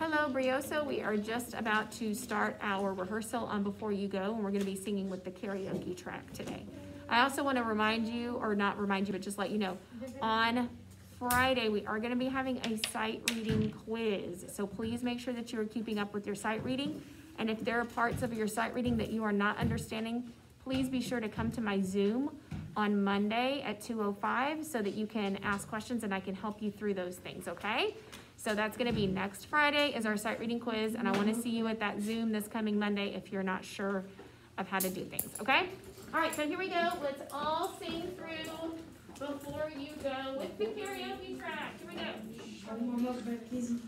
Hello, Brioso. We are just about to start our rehearsal on Before You Go, and we're going to be singing with the karaoke track today. I also want to remind you, or not remind you, but just let you know, on Friday, we are going to be having a sight reading quiz. So please make sure that you are keeping up with your sight reading. And if there are parts of your sight reading that you are not understanding, please be sure to come to my Zoom on Monday at 2:05 so that you can ask questions and I can help you through those things, okay? So that's gonna be next Friday is our sight reading quiz, and I wanna see you at that Zoom this coming Monday if you're not sure of how to do things, okay? All right, so here we go. Let's all sing through before you go with the karaoke track. Here we go.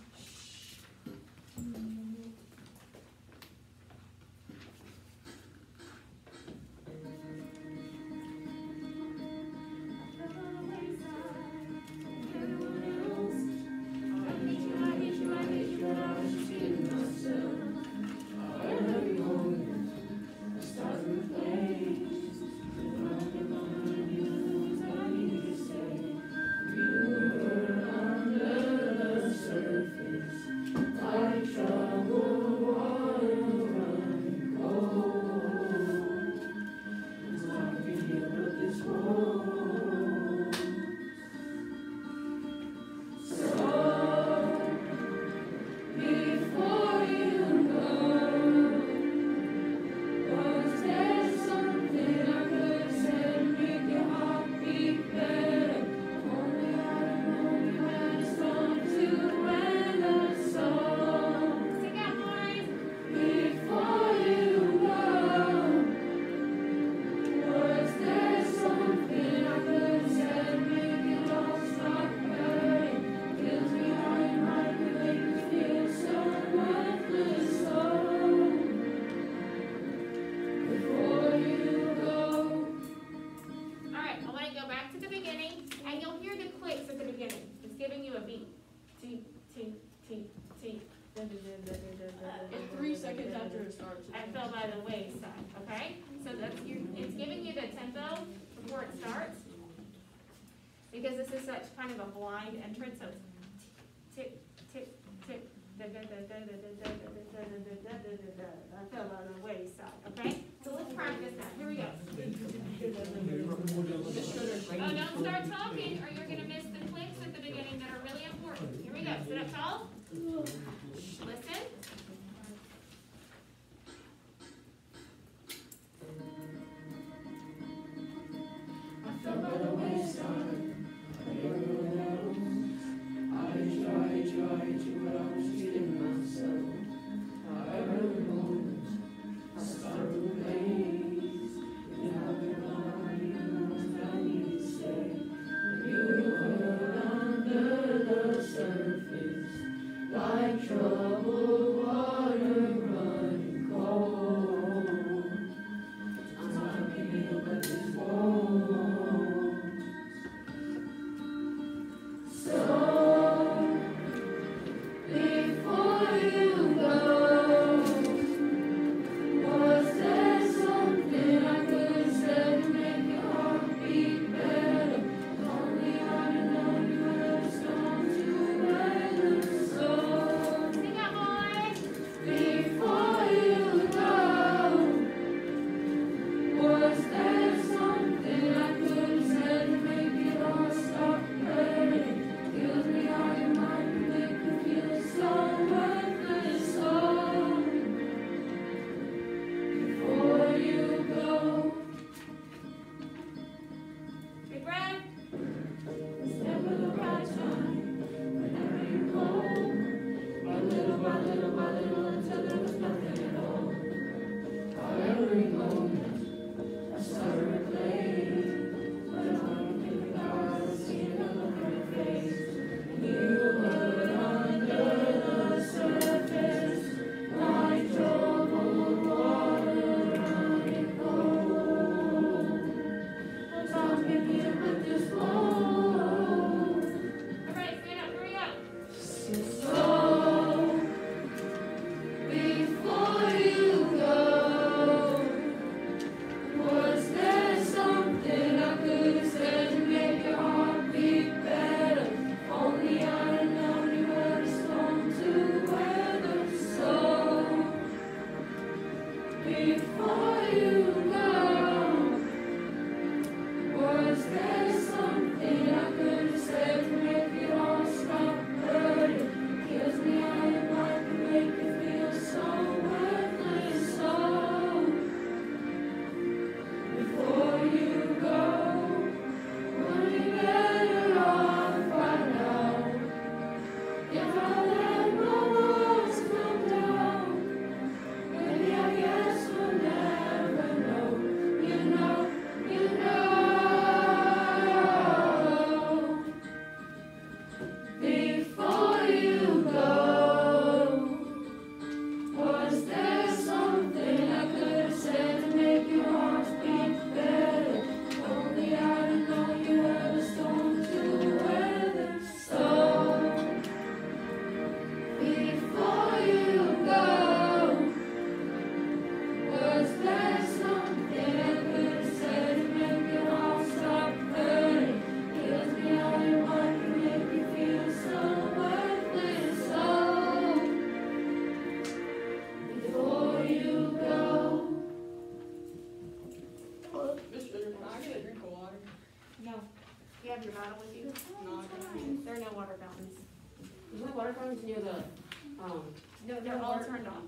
I fell by the wayside, okay? So that's, your it's giving you the tempo before it starts. Because this is such kind of a blind entrance, so it's tick, tick, tick, da. I fell by the wayside, okay? So let's practice that. Here we go. Oh, don't start talking or you're gonna miss the clicks at the beginning that are really important. Here we go. Sit up tall. Is the water fountains near the, um, No, they're all turned off.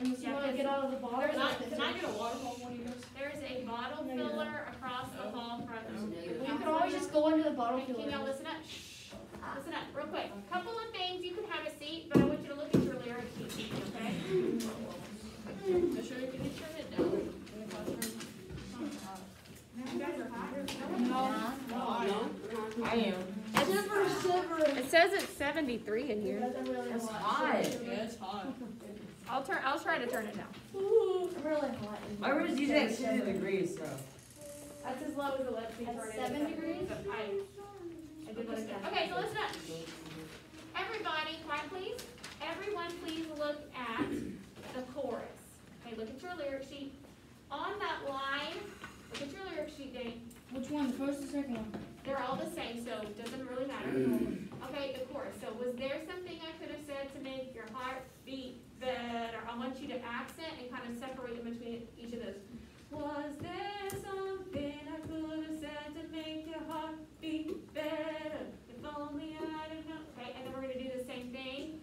Unless you Yeah, wanna get out of the bottle. there's Can I, can I get a waterfall one of you guys? There's a bottle No, you're filler across the hall from the. negative. Well, you can always just go into the bottle Hey, Can y'all listen up? Shh. Listen up, real quick. A couple of things, you can have a seat, but I want you to look at your lyric sheet, okay? Make sure you can get your head down in the classroom. You guys are hot. no, I am. Shiver, shiver. It says it's seventy-three in here. That's really It's hot. hot. Yeah, it's hot. I'll turn, I'll try to turn it down. I'm really hot. My room is usually at sixty degrees, so. That's as low as it lets me At turn it. seven degrees? But I, I did what I can. Okay, so listen up. Everybody, quiet please. Everyone please look at the chorus. Okay, look at your lyric sheet. On that line, look at your lyric sheet, Dave. Which one, the first or second one? They're all the same, so it doesn't really matter. Chorus. So was there something I could have said to make your heart beat better? I want you to accent and kind of separate in between each of those. Was there something I could have said to make your heart beat better? If only I'd have known. Okay, and then we're gonna do the same thing.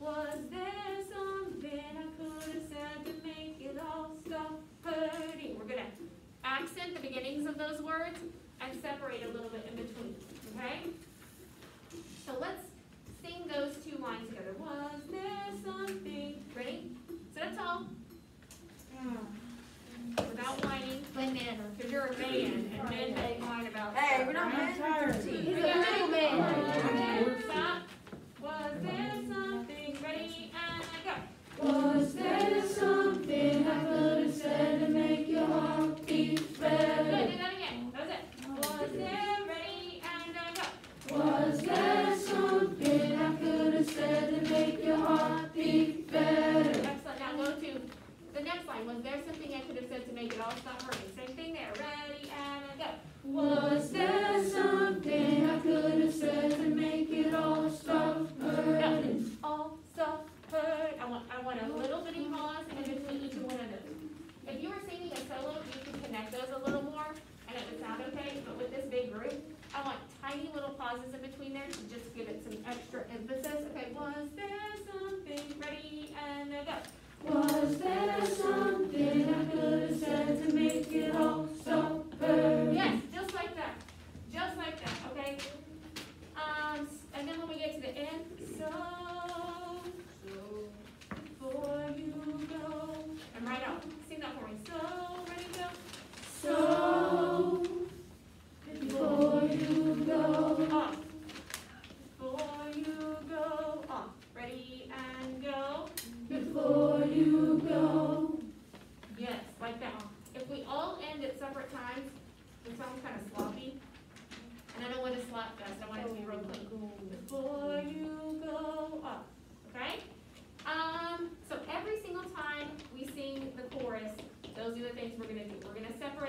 Was there something I could have said to make it all stop hurting? We're gonna accent the beginnings of those words and separate a little bit in between, okay? So let's sing those two lines together. Was there something, ready? So that's all. Hmm. without whining, Banana. because you're a man, and men don't whine about Hey, we're not men There's something I could have said to make you.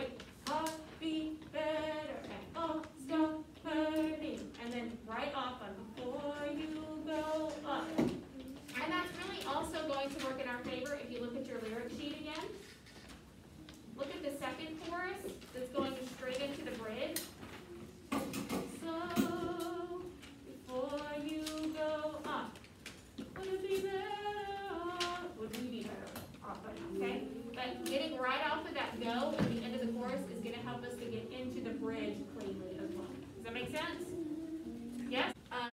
right